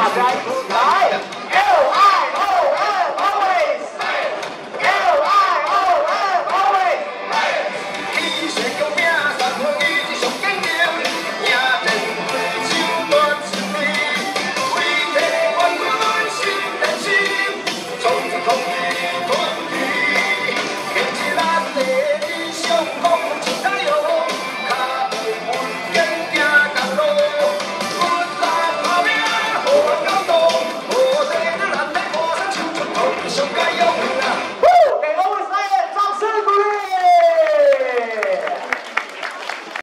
quadrado, vai! Eu! nunca yo